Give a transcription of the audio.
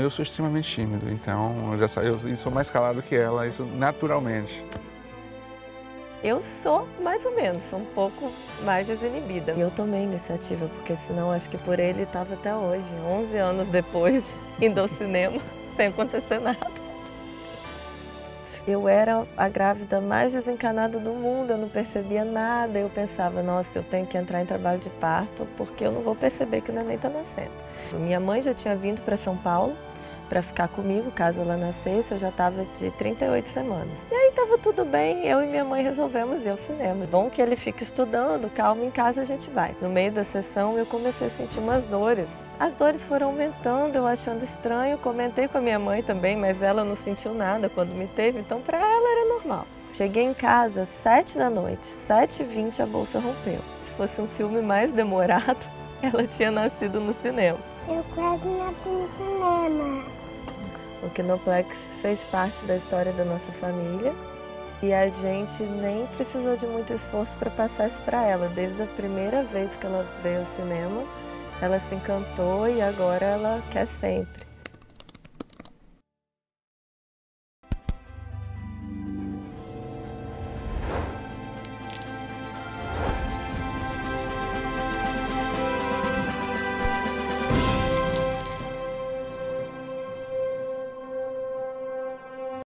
Eu sou extremamente tímido, então eu já sa- eu sou mais calado que ela, isso naturalmente. Eu sou mais ou menos, um pouco mais desinibida. Eu tomei iniciativa, porque senão acho que por ele estava até hoje, 11 anos depois, indo ao cinema, sem acontecer nada. Eu era a grávida mais desencanada do mundo, eu não percebia nada. Eu pensava, nossa, eu tenho que entrar em trabalho de parto porque eu não vou perceber que o neném está nascendo. Minha mãe já tinha vindo para São Paulo para ficar comigo, caso ela nascesse, eu já estava de 38 semanas. E aí estava tudo bem, eu e minha mãe resolvemos ir ao cinema. Bom que ele fica estudando, calma, em casa a gente vai. No meio da sessão eu comecei a sentir umas dores. As dores foram aumentando, eu achando estranho, comentei com a minha mãe também, mas ela não sentiu nada quando me teve, então para ela era normal. Cheguei em casa às 7 da noite, 7h20 a bolsa rompeu. Se fosse um filme mais demorado, ela tinha nascido no cinema. Eu quase nasci no cinema. O Kinoplex fez parte da história da nossa família e a gente nem precisou de muito esforço para passar isso para ela. Desde a primeira vez que ela veio ao cinema, ela se encantou e agora ela quer sempre.